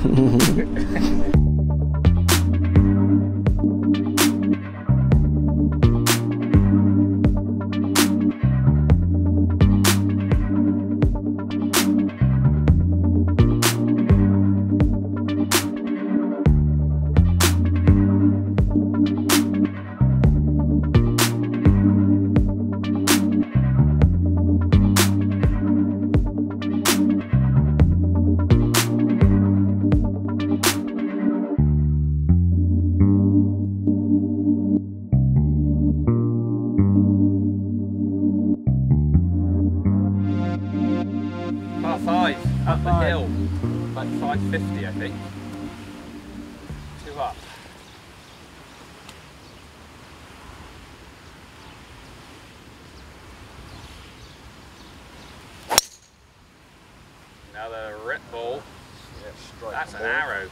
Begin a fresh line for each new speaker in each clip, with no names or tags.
フフフフ。50, I think. Two up. Another rip ball. Yeah, That's an arrow.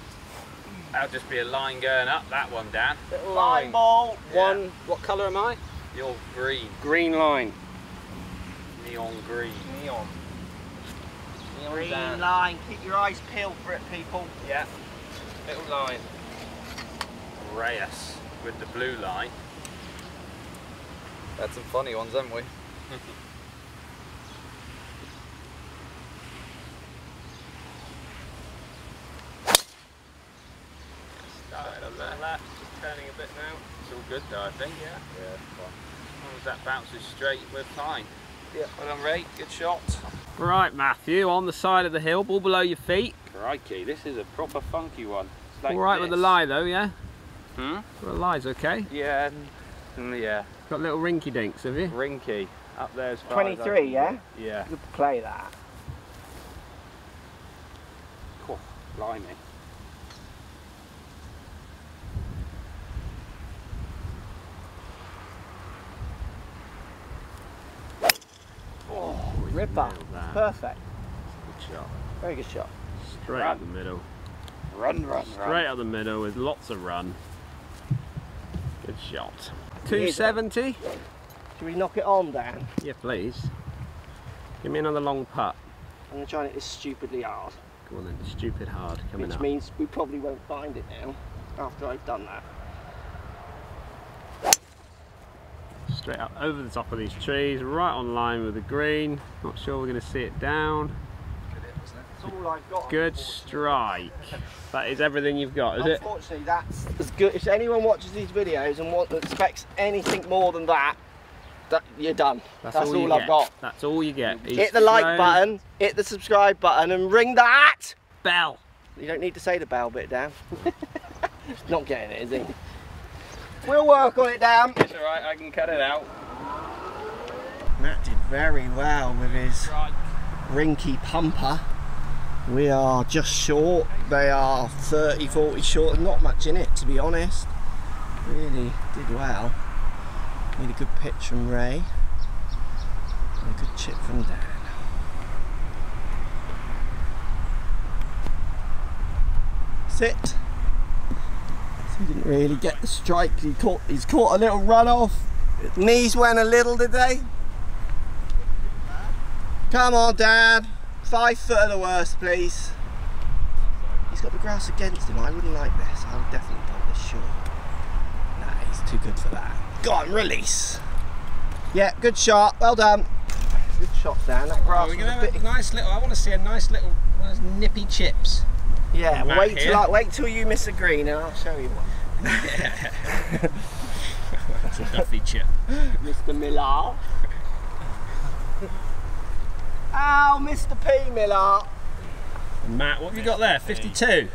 That'll just be a line going up, that one
down.
Line,
line
ball.
One, what colour am I?
You're green.
Green line.
Neon green.
Neon. Neon
Green
Dan.
line. Keep your eyes peeled for it, people.
Yeah. Little line.
Reyes with the blue line.
Had some funny ones, haven't we?
Started on there.
just turning a bit now.
It's all good though, I think.
Yeah.
Yeah,
As long as that bounces straight, we're fine.
Yeah.
Well done, Ray. Good shot.
Right, Matthew, on the side of the hill, ball below your feet.
Crikey, this is a proper funky one. It's like
All right with the lie though, yeah?
Hmm?
The lie's okay.
Yeah, mm, yeah.
Got little rinky dinks, have you?
Rinky. Up there as far as I
23,
can
yeah?
get. Yeah.
Good play that.
Cool. Blimey.
Oh,
Ripper. Perfect.
Good shot.
Very good shot.
Straight up the middle.
Run, run,
Straight up the middle with lots of run. Good shot. 270?
Uh, Should we knock it on, Dan?
Yeah, please. Give me another long putt.
I'm going to try and hit this stupidly hard.
Go on then, stupid hard coming
which
up.
means we probably won't find it now after I've done that.
Straight up over the top of these trees, right on line with the green. Not sure we're going to see it down.
That's all.
Good strike. That is everything you've got, is it?
Unfortunately, that's as good. If anyone watches these videos and want, expects anything more than that, that you're done. That's, all,
you
I've
get.
got.
That's all you get.
Hit the like button, hit the subscribe button, and ring that
Bell.
You don't need to say the bell bit, Dan. Not getting it, is he? We'll work on it, Dan.
It's alright, I can cut it out.
Matt did very well with his
Right.
rinky pumper. We are just short. They are 30, 40 short. Not much in it, to be honest. Really did well. Made a good pitch from Ray. And a good chip from Dan. Sit. He didn't really get the strike. He caught. He's caught a little run off. Knees went a little, did they? Come on, Dad. Five foot of the worst, please. He's got the grass against him. I wouldn't like this. I would definitely put this short. Nah, he's too good for that. Go on, release. Yeah, good shot. Well done. Good shot, Dan. That grass
we're
was a
nice little. I want to see a nice little one of those nippy chips.
Yeah, wait till. I, wait till you miss a green, and I'll show you one.
That's a Duffy chip.
Mr. Miller. Oh, Mr. P. Miller.
Matt, what have you got there? 52.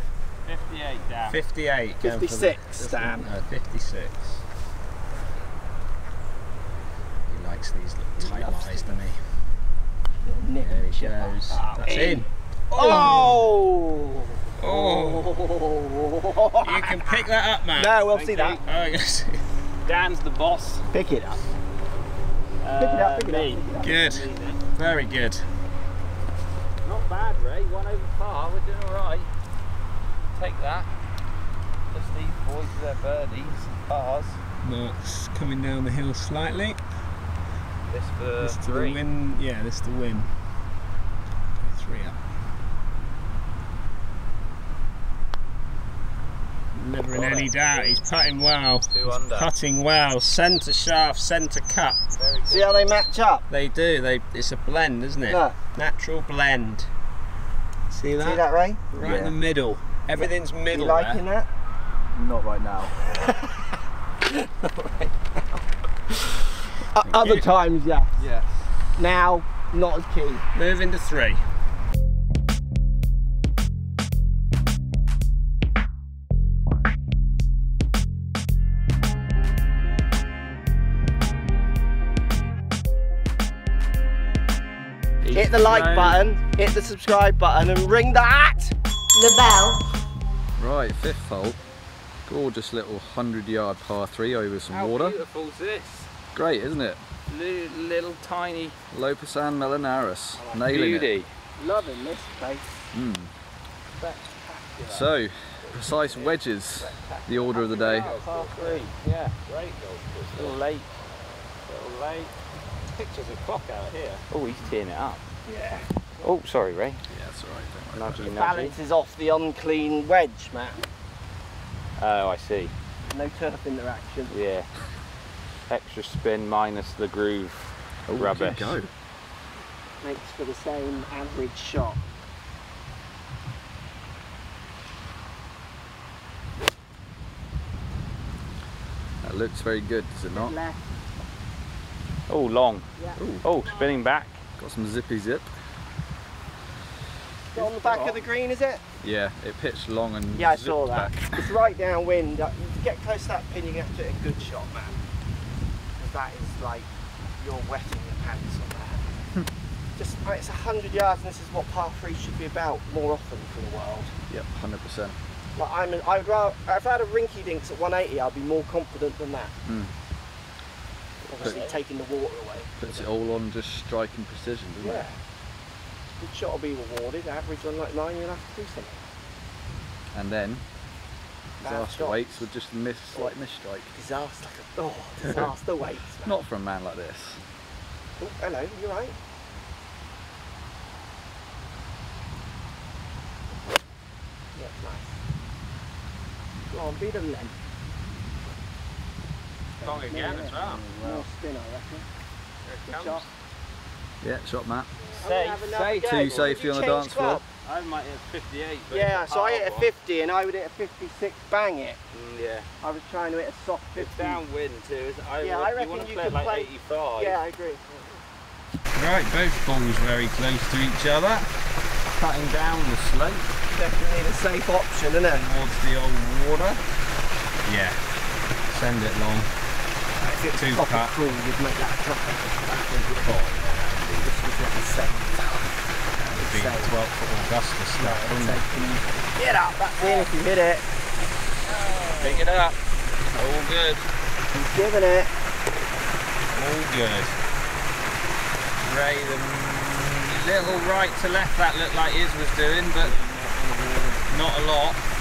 58 down.
58. going for the-
56, Dan.
No, 56. He likes these little tight
loves
lies, doesn't he? There he goes.
Oh,
That's in.
Oh!
Oh. You can pick that up, man.
No, we'll
Thank
see
you.
that.
Oh, yes.
Dan's the boss.
Pick it up.
Uh,
Pick it up, pick it
me.
up. pick it up.
Good. Very good.
Not bad, Ray. One over par. We're doing all right. Take that. Just these boys with their birdies and pars.
Mark's coming down the hill slightly.
This for
This to the win. Yeah, this to win. Three up. Never in any doubt. He's putting well.
Two under.
Putting well. Centre shaft, centre cut.
See how they match up?
They do. They. It's a blend, isn't it?
Look,
Natural blend. See that?
see that, Ray?
Right in the middle. Everything's middle
You liking that?
Not right now.
O- Other times, yeah.
Yes.
Now, not as keen.
there. Moving to three.
The like button, hit the subscribe button, and ring that.
The bell.
Right, fifth hole. Gorgeous little 100 yard par 3 over some
How
water.
beautiful is this?
Great, isn't it?
Little, little tiny
Lopesan Meloneras. Nailing
beauty.
Loving this place.
Mm. So, precise wedges, the order of the day.
Par three. Yeah, great golf course. Little late. Little late. Pictures of clock out here. Oh, he's teeing it up.
Yeah.
Oh, sorry, Ray.
Yeah, that's alright, don't worry.
Nudgy, nudgy.
Balances off the unclean wedge, Matt.
Oh, I see.
No turf interaction.
Yeah. Extra spin minus the groove.
Oh,
Rubbish.
Go.
Makes for the same average shot.
That looks very good, does it not?
Left.
Oh, long.
Yeah.
Oh, spinning back.
Got some zippy zip.
On the back of the green, is it?
Yeah, it pitched long and
Yeah, I saw that.
back.
It's right downwind. Uh, You get close to that pin, you have to hit a good shot, man. Because that is like you're wetting your pants on that. Just, uh, it's hundred yards, and this is what par three should be about more often for the world.
Yep, 100%.
Like I'm, an, I would rather, if I had a rinky dinks at 180, I'd be more confident than that.
Mm.
Obviously, taking the water away.
Puts it all on just striking precision, doesn't
Yeah.
it?
Good shot will be rewarded. Average on like nine, you'll have to do something.
And then, disaster waits with just miss, slight miss strike.
Disaster. Oh, disaster man.
Not for a man like this.
Oh, hello, you right? Yeah, nice. Go on, be the length.
Long again as well.
More spin, I reckon. Good
comes.
shot.
Yeah, shot Matt.
I'm gonna have another
safe.
go.
Two safety on the
change
dance floor.
I might hit 58. But
Yeah, so I hit a 50 and I would hit a 56 bang it.
Mm, yeah.
I was trying to hit a soft 50.
It's downwind too. Isn't it? I,
Yeah,
would-
I
you
reckon
want to
you
play
could
like
play-
85.
Yeah, I agree.
Right, both balls very close to each other. Cutting down the slope
Definitely the safe option, isn't it?
towards the old water. Yeah. Send it long. Two
proper
cut.
cool, you'd make that drop back into the ball. This was like a seven.
Big 12 foot Augusta stuff?
Get up, that's in if you hit it.
Pick it up. All good.
He's giving it.
All good. Ray, the little right to left that looked like his was doing, but not a lot.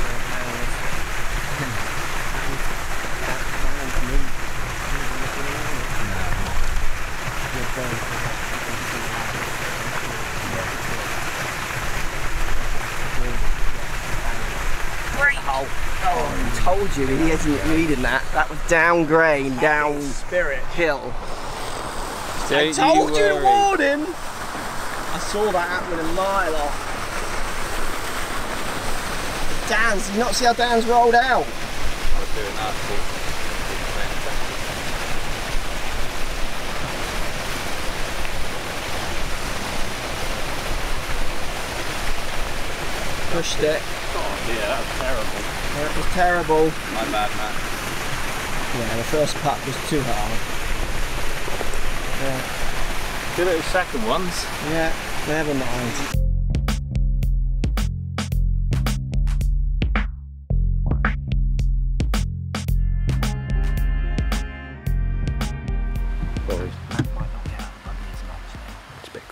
Great. Oh, I told you he isn't reading that. That was down grain, down
Spirit.
hill. I
Don't
told you, to
worry.
warn him. I saw that happening a mile off. Dan's, did you not see how Dan's rolled out?
I was doing that.
Pushed it.
Oh yeah, that was terrible.
That was terrible.
My bad, man.
Yeah, the first putt was too hard. Yeah.
Good little second ones.
Yeah, never mind. It's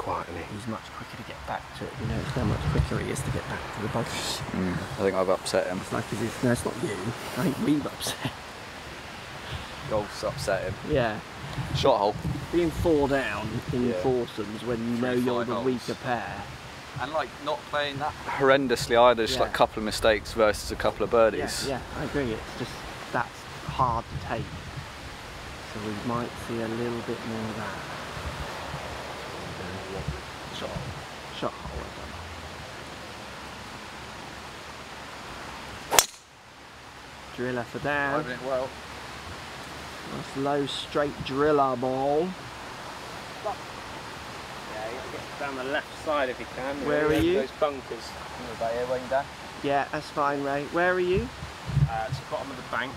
a quiet, isn't it? He's much quicker to get back to it. You know how much quicker he is to get back to the bunker.
Mm, I think I've upset him.
It's like, is it, no, it's not you. I think we've upset.
Golf's upset him.
Yeah.
Shot hole.
Being four down in
Yeah.
foursomes when you know you're the
holes.
weaker pair,
And like not playing that horrendously either, just
Yeah.
like a couple of mistakes versus a couple of birdies.
Yeah, yeah, I agree. It's just that's hard to take. So we might see a little bit more of that. Driller for
down. Well.
Nice low straight driller ball.
Yeah, you got to get down the left side if you can.
Where are you?
Those bunkers.
About here,
Yeah, that's fine, Ray. Where are you?
Uh, it's the bottom of the bank.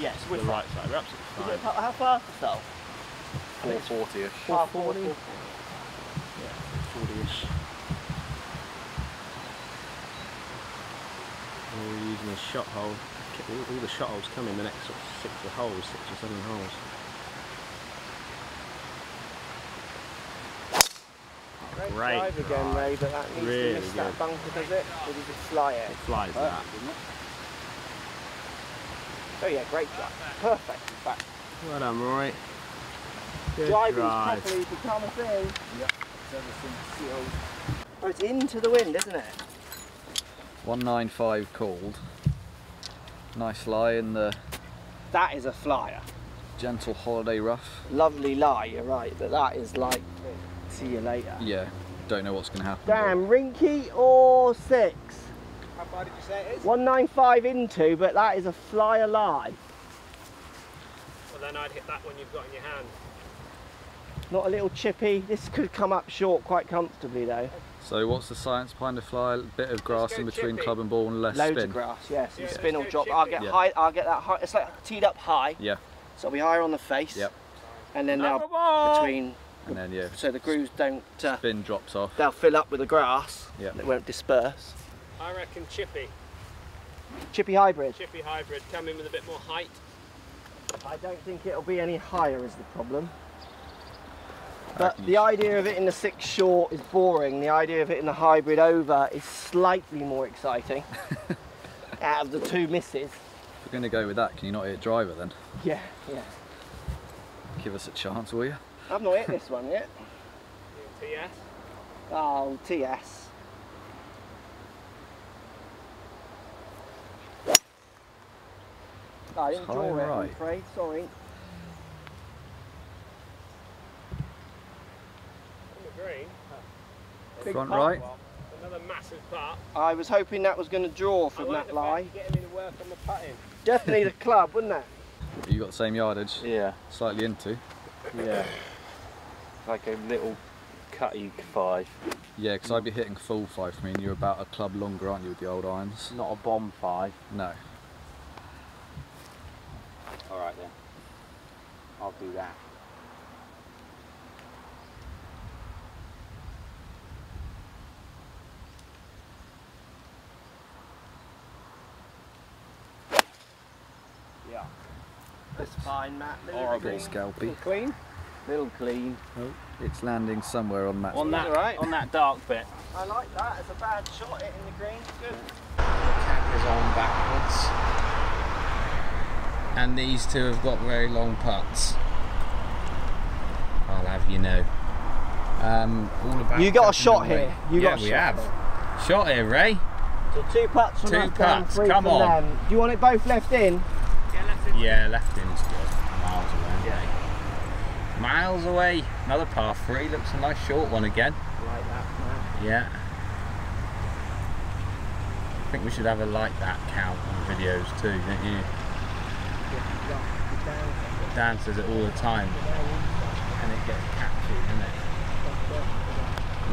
Yes,
we're the right side. We're absolutely fine.
How far to sell?
440-ish.
440. 440.
We're using a shot hole. All, all the shot holes come in the next sort of six or holes, six or seven holes.
Great,
Great
drive again,
drive.
Ray, but that needs
Really
to miss that bunker, does it? Or does it fly it?
It flies oh. that.
Oh yeah, great drive. Perfect, in fact.
Well done, Roy. Good
Driving's
drive.
properly become a thing. Oh, it's into the wind, isn't it?
195 called. Nice lie in the
That is a flyer.
gentle holiday rough.
Lovely lie, you're right, but that is like, see you later.
Yeah, don't know what's going to happen.
Damn, Rinky or six?
How far did you say it is?
195 into, but that is a flyer lie.
Well, then I'd hit that one you've got in your hand.
Not a little chippy. This could come up short quite comfortably though.
So what's the science behind the fly? A bit of grass in between
chippy.
club and ball and less
Loads
spin.
of grass, yes.
Yeah,
and
let's
spin or
go
drop. I'll get
chippy.
high. I'll get that high. It's like teed up high.
Yeah,
So I'll be higher on the face.
Yep.
And then
Another
they'll between,
and then yeah,
so the grooves don't. Uh,
spin drops off.
they'll fill up with the grass.
Yeah.
and It won't disperse.
I reckon chippy.
Chippy hybrid.
Chippy hybrid. Come in with a bit more height.
I don't think it'll be any higher is the problem.
I
But the idea of it in the six short is boring. The idea of it in the hybrid over is slightly more exciting. Out of the two misses.
If we're going to go with that, can you not hit driver then?
Yeah, yeah.
Give us a chance, will you?
I've not hit this one yet.
TS.
Oh, TS. No, I didn't draw
and
it, I'm afraid. Sorry.
On the green.
Big
Front
putt.
right.
Another massive putt.
I was hoping that was going to draw from
like
that lie.
fact you're getting me to work on the putting.
Definitely the club, wouldn't it?
You got the same yardage,
Yeah,
slightly into.
yeah. Like a little cutty five.
Yeah, because I'd be hitting full five for me, and you're about a club longer, aren't you, with the old irons?
Not a bomb five.
No.
Alright then. I'll do that.
Fine, Matt. Little
Horrible.
green.
Scalpy.
Clean.
Little clean.
It's landing somewhere on that.
On that,
alright.
on that dark bit.
I like that. It's a bad shot hitting the green. Good.
Cap is on backwards. And these two have got very long putts. I'll have you know. Um, all about
You got a shot
away.
here. You
yeah,
got a
we
shot
have. Shot here, Ray.
So two putts from
Two
us, Dan,
putts,
three
come
from
on.
them. Do you want it both left in?
Yeah, left in's good. Miles away. Yeah. Miles away. Another par three. Looks a nice short one again.
Like that, man.
Yeah. I think we should have a like that count on videos too, don't you? Dan says it all the time. And it gets captured, doesn't it?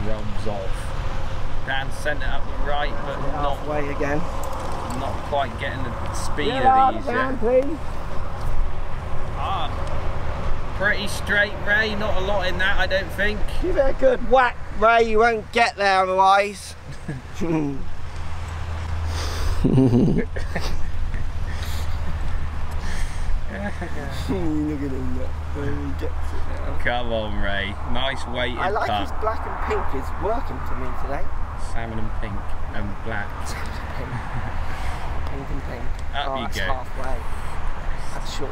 Rubs off. Dan sent it up the right, but not
Halfway again.
not quite getting the speed of these
Dan,
yet.
please.
Pretty straight, Ray. Not a lot in that, I don't think.
Give it a good whack, Ray. You won't get there otherwise. Look at him. look. There he gets it now.
Come on, Ray. Nice weighted
I like his black and pink is working for me today.
Salmon and pink and black.
Pink, pink and pink.
Up
oh,
you
that's
go.
halfway. That's short.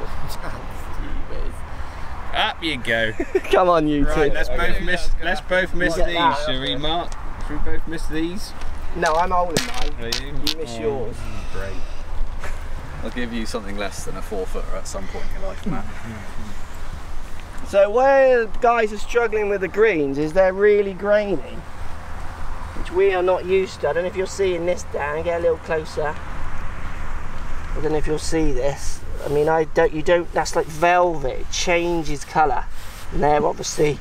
Up you go.
Come on, you
Right,
two.
let's both miss. Let's both miss these,
that.
shall we, Mark? Should we both miss these?
No, I'm holding mine.
Are you?
You miss oh, yours.
Great.
I'll give you something less than a four footer at some point in your life, Matt.
So where guys are struggling with the greens is they're really grainy, which we are not used to. I don't know if you're seeing this, Dan. Get a little closer. I don't know if you'll see this. I mean, I don't. You don't. That's like velvet. It changes colour. And they're obviously.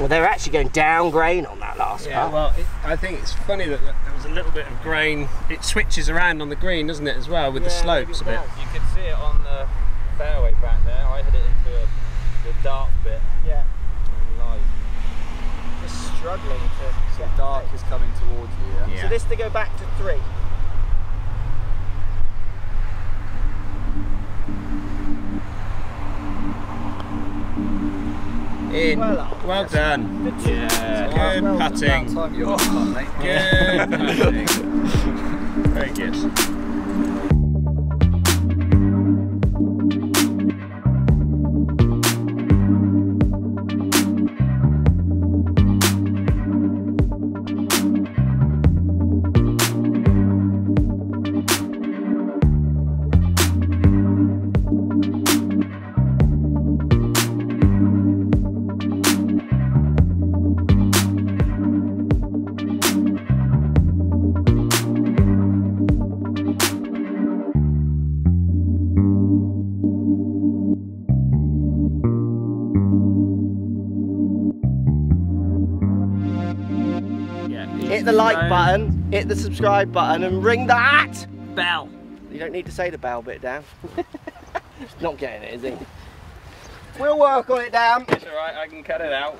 Well, they're actually going down grain on that last
Yeah,
part.
well, it, I think it's funny that there was a little bit of grain. It switches around on the green, doesn't it, as well, with the slopes a bit.
it.
You can see it on the fairway back there. I hit it into a, the dark bit.
Yeah.
Light.
Just struggling to get
Dark is coming towards you, yeah?
So this to go back to three.
In.
Well
Well, done. Yeah. Good
done.
putting.
Time you're fun, mate.
Good. Very good.
Hit the like button, hit the subscribe button, and ring that
Bell.
You don't need to say the bell bit, Dan. Not getting it, is he? We'll work on it, Dan.
It's alright, I can cut it out.